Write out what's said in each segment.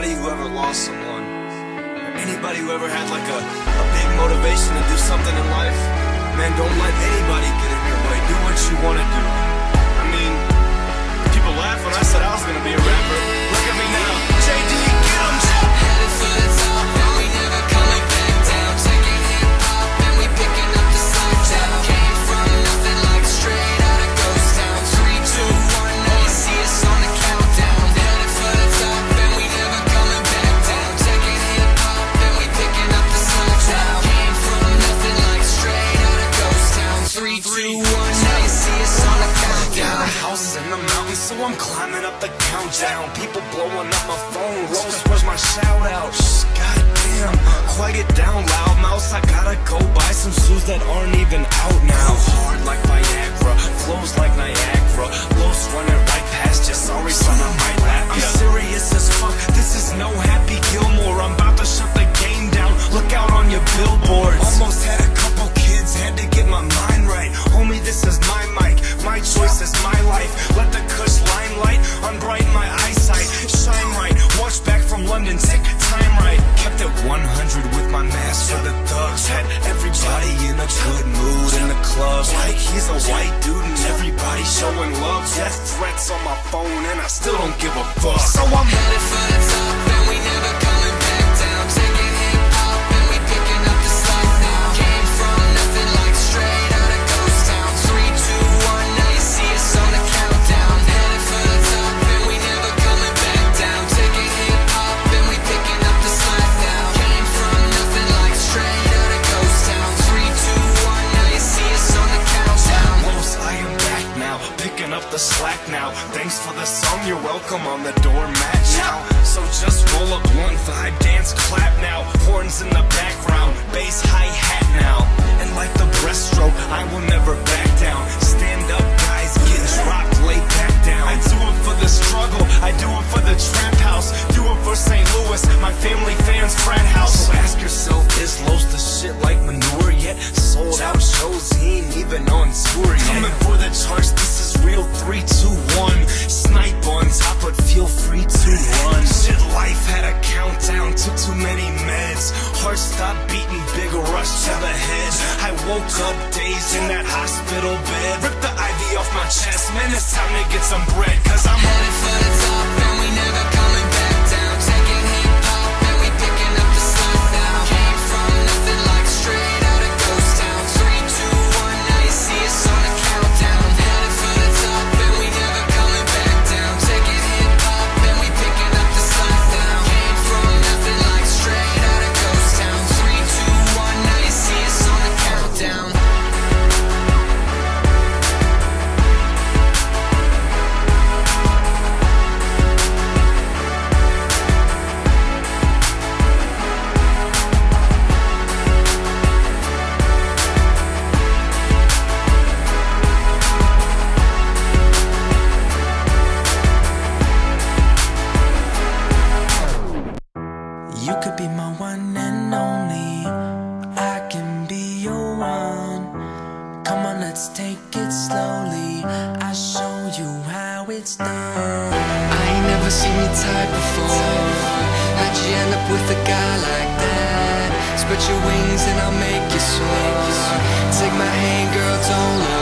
anybody who ever lost someone, or anybody who ever had like a, a big motivation to do something in life, man, don't let anybody get in your way. Do what you want to do. I gotta go buy some shoes that aren't even out now. Hard like Viagra, flows like Niagara. Los running right past you. Sorry, son, I might laugh. I'm serious as fuck. This is no Happy Gilmore. I'm about to shut the game down. Look out on your billboards. Almost had a couple kids, had to get my mind right. Homie, this is my mic. My choice is my life. Let the cush limelight unbrighten my eyesight. Shine right. Watch back from London. Tick time right. Kept it 100 with my mask good mood in the club. Like he's a white dude and everybody showing love. Death threats on my phone and I still don't give a fuck. So I'm Headed for the top slack now. Thanks for the song, you're welcome on the doormat now. So just roll a blunt vibe, dance, clap now. Horns in the background, bass, hi hat now. Up dazed in that hospital bed. Rip the IV off my chest, man, it's time to get some bread. Cause I'm Headed for the top and we never You could be my one and only. I can be your one. Come on, let's take it slowly. I'll show you how it's done. I ain't never seen your type before. How'd you end up with a guy like that? Spread your wings and I'll make you soar. Take my hand, girl, don't look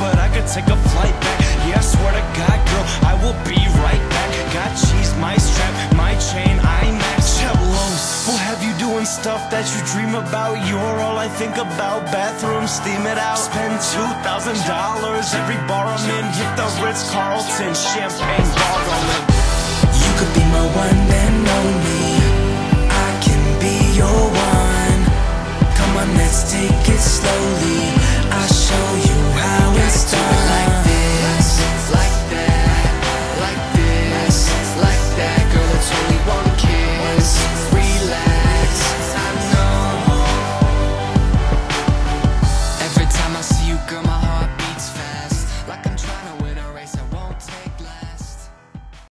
but I could take a flight back. Yeah, I swear to God, girl, I will be right back. Got cheese, my strap, my chain, I IMAX. Chelos, we'll have you doing stuff that you dream about. You're all I think about. Bathroom, steam it out. Spend two thousand dollars every bar I'm in. Hit the Ritz Carlton, champagne gargling.